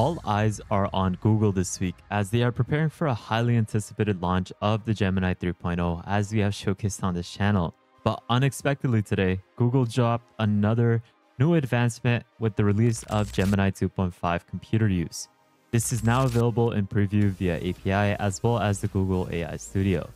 All eyes are on Google this week as they are preparing for a highly anticipated launch of the Gemini 3.0 as we have showcased on this channel. But unexpectedly today, Google dropped another new advancement with the release of Gemini 2.5 computer use. This is now available in preview via API as well as the Google AI Studio.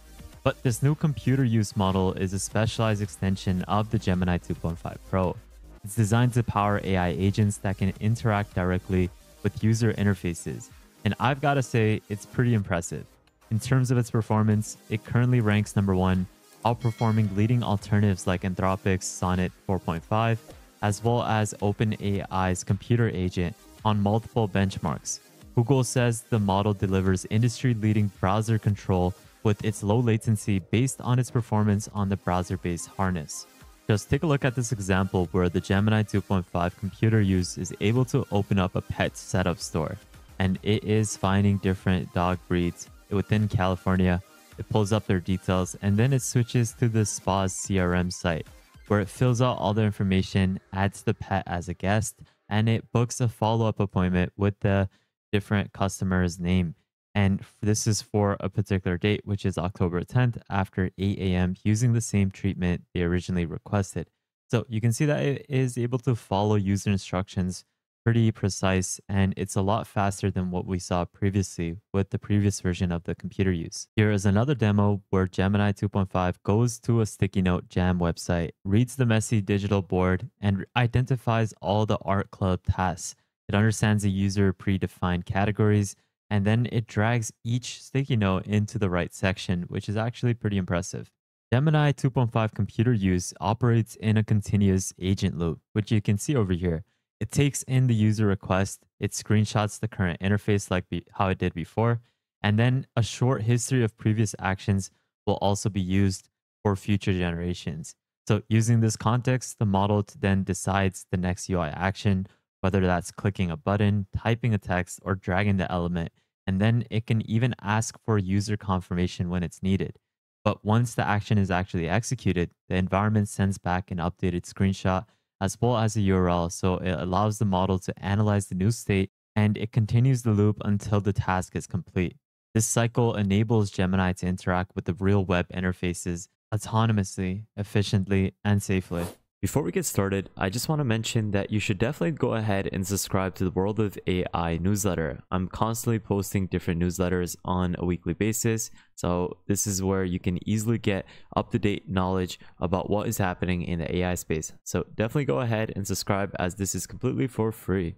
But this new computer use model is a specialized extension of the Gemini 2.5 Pro. It's designed to power AI agents that can interact directly with user interfaces, and I've got to say, it's pretty impressive. In terms of its performance, it currently ranks number one, outperforming leading alternatives like Anthropic's Sonnet 4.5, as well as OpenAI's computer agent on multiple benchmarks. Google says the model delivers industry leading browser control with its low latency based on its performance on the browser based harness. Just take a look at this example where the Gemini 2.5 computer use is able to open up a pet setup store and it is finding different dog breeds within California. It pulls up their details and then it switches to the spa's CRM site where it fills out all the information, adds the pet as a guest, and it books a follow up appointment with the different customer's name. And this is for a particular date, which is October 10th after 8 a.m. using the same treatment they originally requested. So you can see that it is able to follow user instructions pretty precise and it's a lot faster than what we saw previously with the previous version of the computer use. Here is another demo where Gemini 2.5 goes to a sticky note jam website, reads the messy digital board, and identifies all the art club tasks. It understands the user predefined categories and then it drags each sticky note into the right section, which is actually pretty impressive. Gemini 2.5 computer use operates in a continuous agent loop, which you can see over here. It takes in the user request, it screenshots the current interface like how it did before, and then a short history of previous actions will also be used for future generations. So using this context, the model then decides the next UI action, whether that's clicking a button, typing a text, or dragging the element and then it can even ask for user confirmation when it's needed. But once the action is actually executed, the environment sends back an updated screenshot as well as a URL, so it allows the model to analyze the new state and it continues the loop until the task is complete. This cycle enables Gemini to interact with the real web interfaces autonomously, efficiently, and safely. Before we get started, I just want to mention that you should definitely go ahead and subscribe to the World of AI newsletter. I'm constantly posting different newsletters on a weekly basis. So this is where you can easily get up-to-date knowledge about what is happening in the AI space. So definitely go ahead and subscribe as this is completely for free.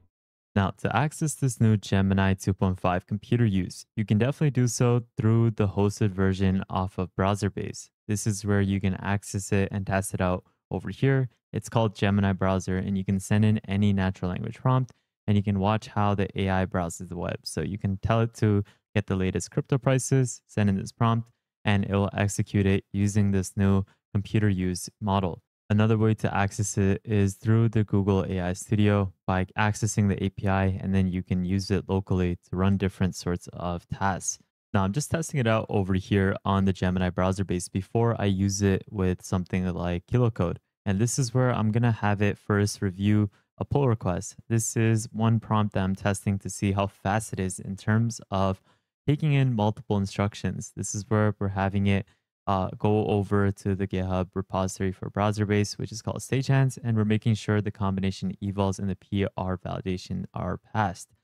Now, to access this new Gemini 2.5 computer use, you can definitely do so through the hosted version off of Browserbase. This is where you can access it and test it out over here. It's called Gemini Browser, and you can send in any natural language prompt and you can watch how the AI browses the web. So you can tell it to get the latest crypto prices, send in this prompt, and it will execute it using this new computer use model. Another way to access it is through the Google AI Studio by accessing the API, and then you can use it locally to run different sorts of tasks. Now, I'm just testing it out over here on the Gemini Browserbase before I use it with something like KiloCode. And this is where I'm going to have it first review a pull request. This is one prompt that I'm testing to see how fast it is in terms of taking in multiple instructions. This is where we're having it uh, go over to the GitHub repository for Browserbase, which is called Stagehands, and we're making sure the combination evals and the PR validation are passed.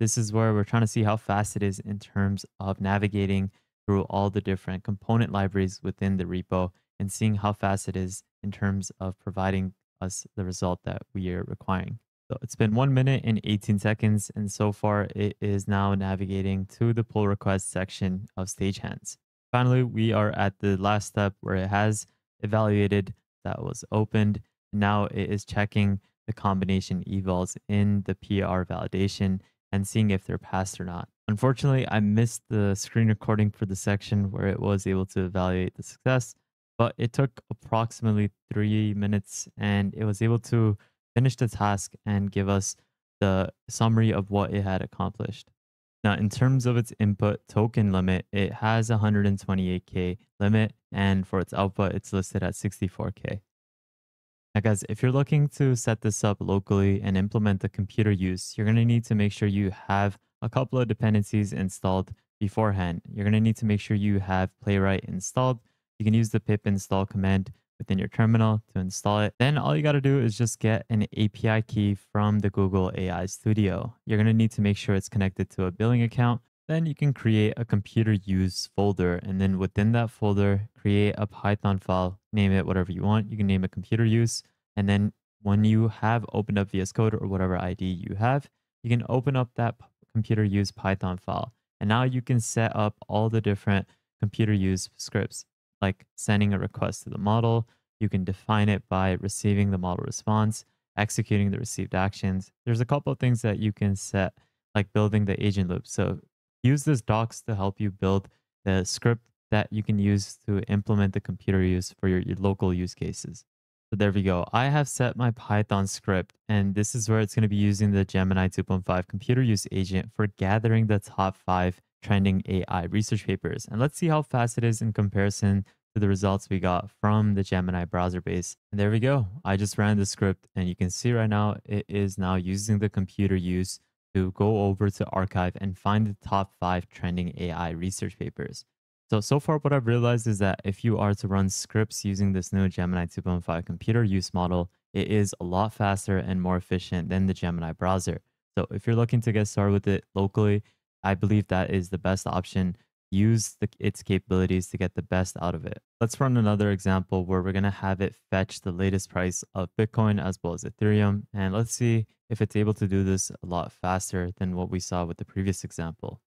This is where we're trying to see how fast it is in terms of navigating through all the different component libraries within the repo and seeing how fast it is in terms of providing us the result that we are requiring. So it's been one minute and 18 seconds, and so far it is now navigating to the pull request section of Stagehands. Finally, we are at the last step where it has evaluated that was opened. Now it is checking the combination evals in the PR validation and seeing if they're passed or not. Unfortunately, I missed the screen recording for the section where it was able to evaluate the success but it took approximately three minutes and it was able to finish the task and give us the summary of what it had accomplished. Now, in terms of its input token limit, it has 128K limit, and for its output, it's listed at 64K. Now guys, if you're looking to set this up locally and implement the computer use, you're going to need to make sure you have a couple of dependencies installed beforehand. You're going to need to make sure you have Playwright installed. You can use the pip install command within your terminal to install it. Then all you got to do is just get an API key from the Google AI Studio. You're going to need to make sure it's connected to a billing account. Then you can create a computer use folder. And then within that folder, create a Python file, name it whatever you want. You can name it computer use. And then when you have opened up VS Code or whatever IDE you have, you can open up that computer use Python file. And now you can set up all the different computer use scripts like sending a request to the model. You can define it by receiving the model response, executing the received actions. There's a couple of things that you can set, like building the agent loop. So use this docs to help you build the script that you can use to implement the computer use for your, your local use cases. So there we go. I have set my Python script, and this is where it's going to be using the Gemini 2.5 computer use agent for gathering the top five trending AI research papers. And let's see how fast it is in comparison to the results we got from the Gemini Browserbase. And there we go. I just ran the script and you can see right now it is now using the computer use to go over to arXiv and find the top five trending AI research papers. So, so far what I've realized is that if you are to run scripts using this new Gemini 2.5 computer use model, it is a lot faster and more efficient than the Gemini browser. So if you're looking to get started with it locally, I believe that is the best option. Use the, its capabilities to get the best out of it. Let's run another example where we're going to have it fetch the latest price of Bitcoin as well as Ethereum. And let's see if it's able to do this a lot faster than what we saw with the previous example.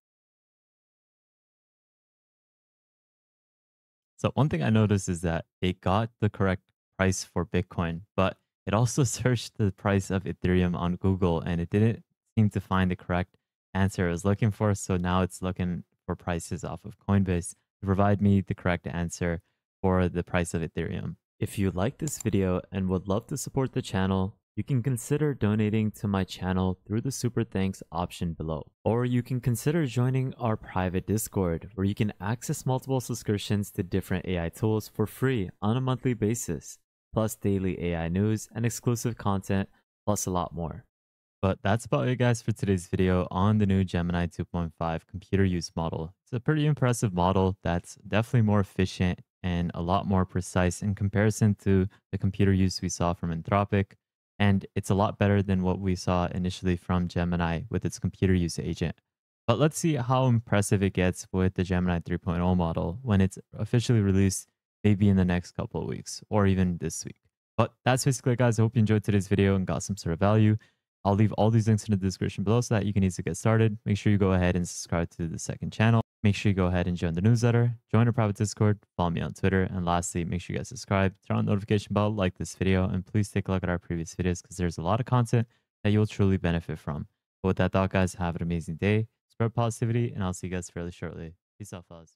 So one thing I noticed is that it got the correct price for Bitcoin, but it also searched the price of Ethereum on Google and it didn't seem to find the correct answer I was looking for. So now it's looking for prices off of Coinbase to provide me the correct answer for the price of Ethereum. If you like this video and would love to support the channel, you can consider donating to my channel through the super thanks option below. Or you can consider joining our private Discord where you can access multiple subscriptions to different AI tools for free on a monthly basis, plus daily AI news and exclusive content, plus a lot more. But that's about it guys for today's video on the new Gemini 2.5 computer use model. It's a pretty impressive model that's definitely more efficient and a lot more precise in comparison to the computer use we saw from Anthropic. And it's a lot better than what we saw initially from Gemini with its computer use agent. But let's see how impressive it gets with the Gemini 3.0 model when it's officially released maybe in the next couple of weeks or even this week. But that's basically it guys. I hope you enjoyed today's video and got some sort of value. I'll leave all these links in the description below so that you can easily get started. Make sure you go ahead and subscribe to the second channel. Make sure you go ahead and join the newsletter, join our private Discord, follow me on Twitter, and lastly, make sure you guys subscribe, turn on the notification bell, like this video, and please take a look at our previous videos because there's a lot of content that you'll truly benefit from. But with that thought, guys, have an amazing day, spread positivity, and I'll see you guys fairly shortly. Peace out, fellas.